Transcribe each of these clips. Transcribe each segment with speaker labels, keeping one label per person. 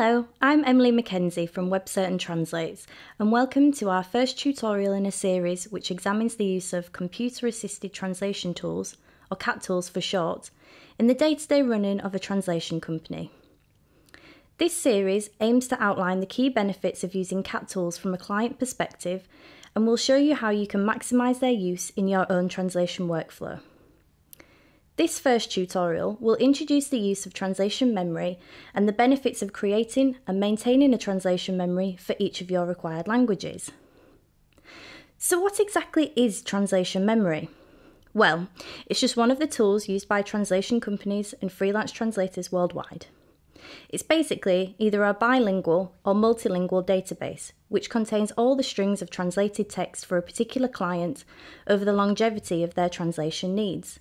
Speaker 1: Hello, I'm Emily MacKenzie from WebCertain Translates, and welcome to our first tutorial in a series which examines the use of computer assisted translation tools, or CAT tools for short, in the day to day running of a translation company. This series aims to outline the key benefits of using CAT tools from a client perspective and will show you how you can maximise their use in your own translation workflow. This first tutorial will introduce the use of translation memory and the benefits of creating and maintaining a translation memory for each of your required languages. So what exactly is translation memory? Well, it's just one of the tools used by translation companies and freelance translators worldwide. It's basically either a bilingual or multilingual database, which contains all the strings of translated text for a particular client over the longevity of their translation needs.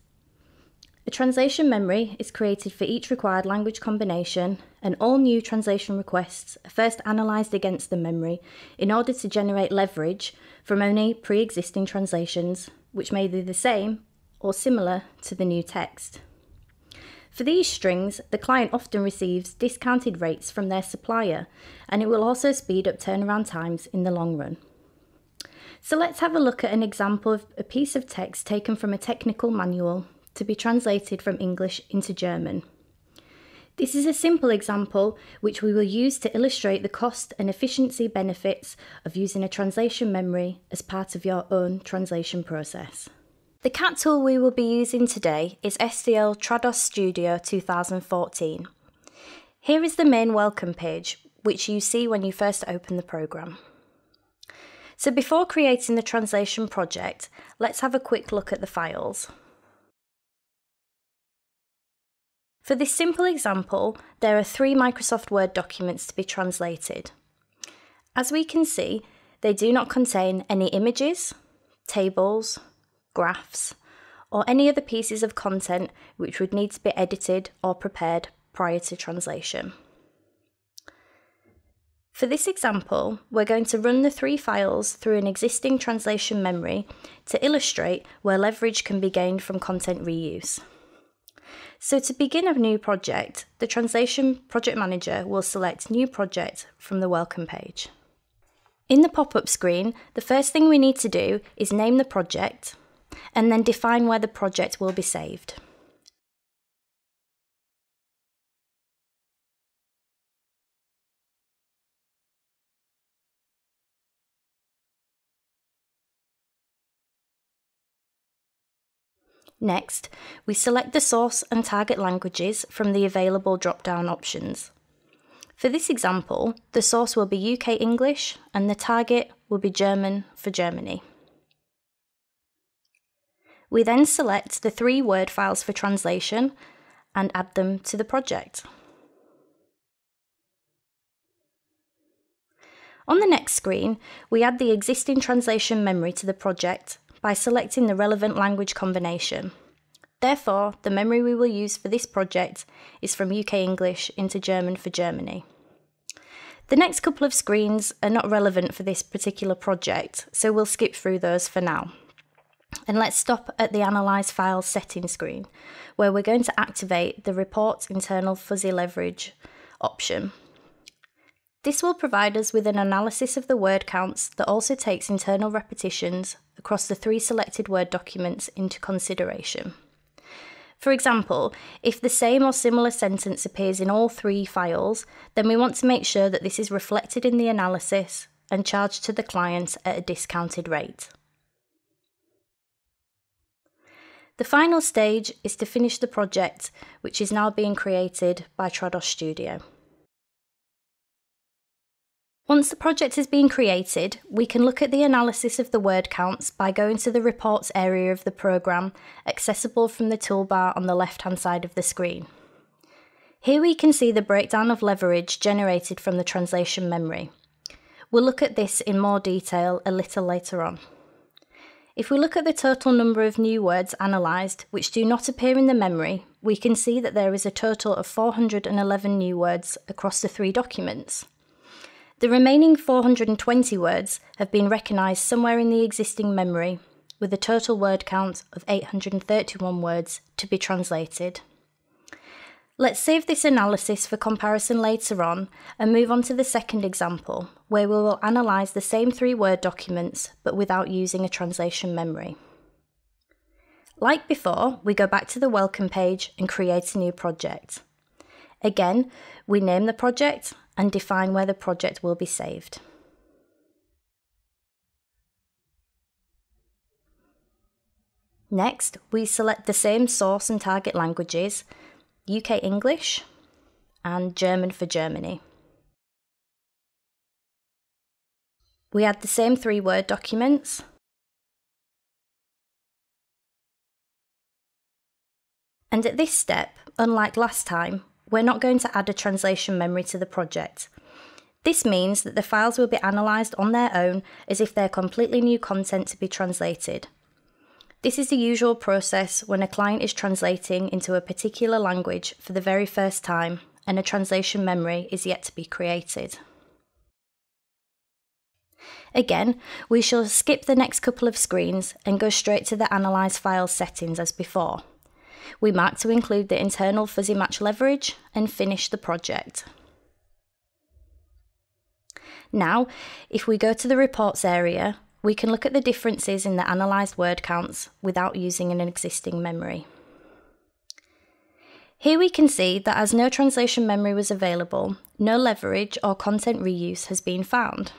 Speaker 1: A translation memory is created for each required language combination, and all new translation requests are first analysed against the memory in order to generate leverage from only pre existing translations, which may be the same or similar to the new text. For these strings, the client often receives discounted rates from their supplier, and it will also speed up turnaround times in the long run. So let's have a look at an example of a piece of text taken from a technical manual to be translated from English into German. This is a simple example which we will use to illustrate the cost and efficiency benefits of using a translation memory as part of your own translation process. The CAT tool we will be using today is SDL Trados Studio 2014. Here is the main welcome page, which you see when you first open the programme. So before creating the translation project, let's have a quick look at the files. For this simple example, there are three Microsoft Word documents to be translated. As we can see, they do not contain any images, tables, graphs, or any other pieces of content which would need to be edited or prepared prior to translation. For this example, we're going to run the three files through an existing translation memory to illustrate where leverage can be gained from content reuse. So to begin a new project, the Translation Project Manager will select New Project from the Welcome page. In the pop-up screen, the first thing we need to do is name the project and then define where the project will be saved. Next, we select the source and target languages from the available drop-down options. For this example, the source will be UK English and the target will be German for Germany. We then select the three Word files for translation and add them to the project. On the next screen, we add the existing translation memory to the project by selecting the relevant language combination. Therefore, the memory we will use for this project is from UK English into German for Germany. The next couple of screens are not relevant for this particular project, so we'll skip through those for now. And let's stop at the Analyze Files settings screen, where we're going to activate the Report Internal Fuzzy Leverage option. This will provide us with an analysis of the word counts that also takes internal repetitions across the three selected Word documents into consideration. For example, if the same or similar sentence appears in all three files, then we want to make sure that this is reflected in the analysis and charged to the client at a discounted rate. The final stage is to finish the project, which is now being created by Trados Studio. Once the project has been created, we can look at the analysis of the word counts by going to the reports area of the programme, accessible from the toolbar on the left hand side of the screen. Here we can see the breakdown of leverage generated from the translation memory. We'll look at this in more detail a little later on. If we look at the total number of new words analysed which do not appear in the memory, we can see that there is a total of 411 new words across the three documents. The remaining 420 words have been recognised somewhere in the existing memory, with a total word count of 831 words to be translated. Let's save this analysis for comparison later on and move on to the second example, where we will analyse the same three Word documents but without using a translation memory. Like before, we go back to the welcome page and create a new project. Again, we name the project and define where the project will be saved. Next, we select the same source and target languages UK English, and German for Germany. We add the same three Word documents. And at this step, unlike last time, we're not going to add a translation memory to the project. This means that the files will be analysed on their own as if they're completely new content to be translated. This is the usual process when a client is translating into a particular language for the very first time and a translation memory is yet to be created. Again, we shall skip the next couple of screens and go straight to the Analyze Files settings as before. We mark to include the internal fuzzy match leverage and finish the project. Now, if we go to the Reports area, we can look at the differences in the analysed word counts without using an existing memory. Here we can see that as no translation memory was available, no leverage or content reuse has been found.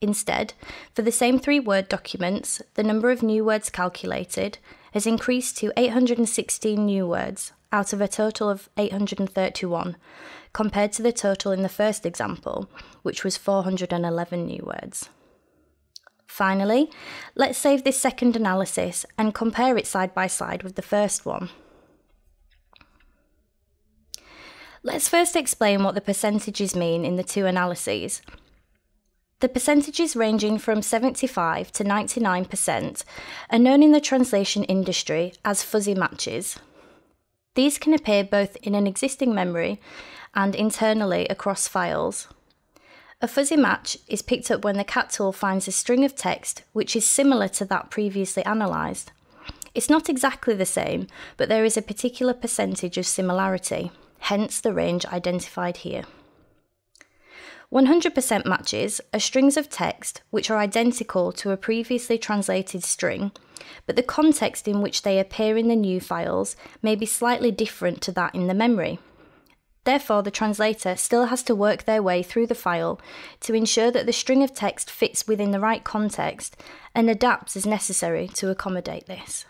Speaker 1: Instead, for the same three Word documents, the number of new words calculated has increased to 816 new words out of a total of 831, compared to the total in the first example, which was 411 new words. Finally, let's save this second analysis and compare it side by side with the first one. Let's first explain what the percentages mean in the two analyses. The percentages ranging from 75 to 99% are known in the translation industry as fuzzy matches. These can appear both in an existing memory and internally across files. A fuzzy match is picked up when the cat tool finds a string of text which is similar to that previously analysed. It's not exactly the same, but there is a particular percentage of similarity, hence the range identified here. 100% matches are strings of text which are identical to a previously translated string, but the context in which they appear in the new files may be slightly different to that in the memory. Therefore, the translator still has to work their way through the file to ensure that the string of text fits within the right context and adapts as necessary to accommodate this.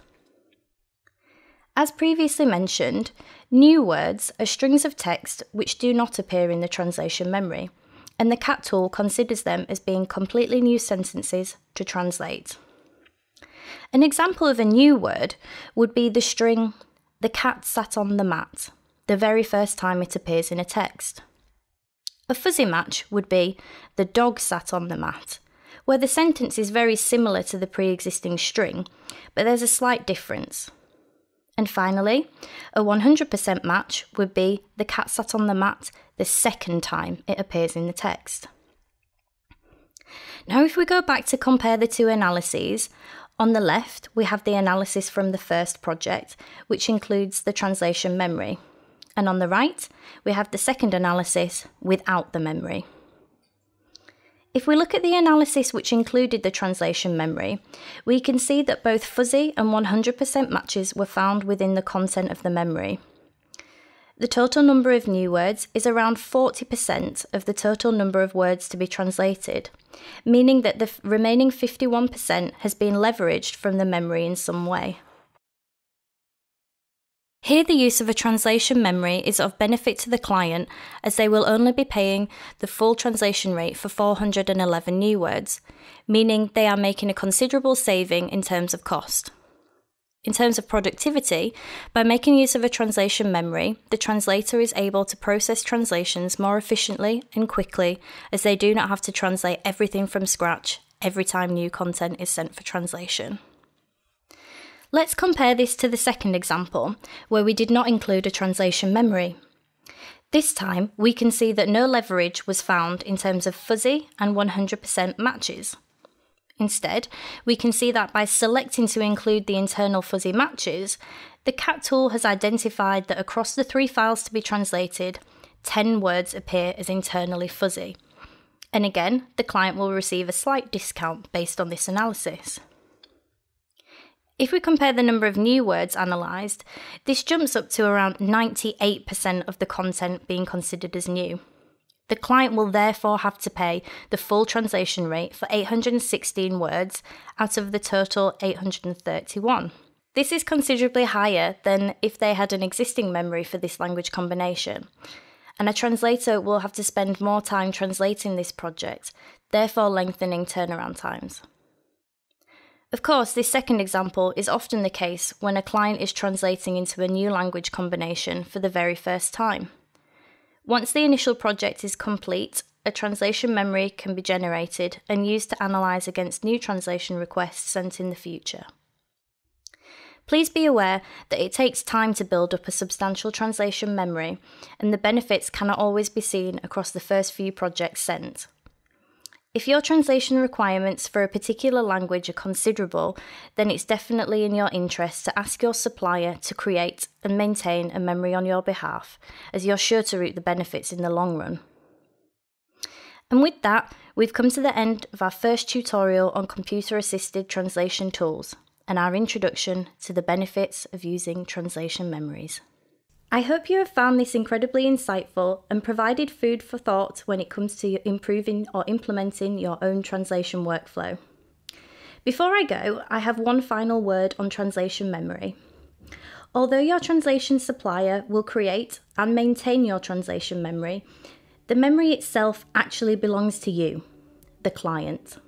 Speaker 1: As previously mentioned, new words are strings of text which do not appear in the translation memory, and the CAT tool considers them as being completely new sentences to translate. An example of a new word would be the string, the cat sat on the mat, the very first time it appears in a text. A fuzzy match would be the dog sat on the mat, where the sentence is very similar to the pre existing string, but there's a slight difference. And finally, a 100% match would be the cat sat on the mat the second time it appears in the text. Now, if we go back to compare the two analyses, on the left we have the analysis from the first project, which includes the translation memory, and on the right, we have the second analysis without the memory. If we look at the analysis which included the translation memory, we can see that both fuzzy and 100% matches were found within the content of the memory. The total number of new words is around 40% of the total number of words to be translated, meaning that the remaining 51% has been leveraged from the memory in some way. Here, the use of a translation memory is of benefit to the client as they will only be paying the full translation rate for 411 new words, meaning they are making a considerable saving in terms of cost. In terms of productivity, by making use of a translation memory, the translator is able to process translations more efficiently and quickly as they do not have to translate everything from scratch every time new content is sent for translation. Let's compare this to the second example, where we did not include a translation memory. This time, we can see that no leverage was found in terms of fuzzy and 100% matches. Instead, we can see that by selecting to include the internal fuzzy matches, the CAT tool has identified that across the three files to be translated, 10 words appear as internally fuzzy. And again, the client will receive a slight discount based on this analysis. If we compare the number of new words analysed, this jumps up to around 98% of the content being considered as new. The client will therefore have to pay the full translation rate for 816 words out of the total 831. This is considerably higher than if they had an existing memory for this language combination. And a translator will have to spend more time translating this project, therefore lengthening turnaround times. Of course, this second example is often the case when a client is translating into a new language combination for the very first time. Once the initial project is complete, a translation memory can be generated and used to analyse against new translation requests sent in the future. Please be aware that it takes time to build up a substantial translation memory, and the benefits cannot always be seen across the first few projects sent. If your translation requirements for a particular language are considerable, then it's definitely in your interest to ask your supplier to create and maintain a memory on your behalf, as you're sure to reap the benefits in the long run. And with that, we've come to the end of our first tutorial on computer assisted translation tools and our introduction to the benefits of using translation memories. I hope you have found this incredibly insightful and provided food for thought when it comes to improving or implementing your own translation workflow. Before I go, I have one final word on translation memory. Although your translation supplier will create and maintain your translation memory, the memory itself actually belongs to you, the client.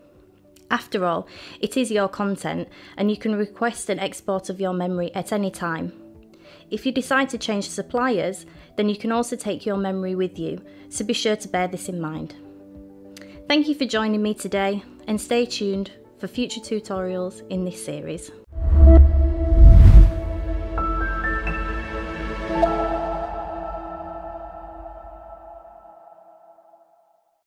Speaker 1: After all, it is your content and you can request an export of your memory at any time. If you decide to change suppliers, then you can also take your memory with you, so be sure to bear this in mind. Thank you for joining me today and stay tuned for future tutorials in this series.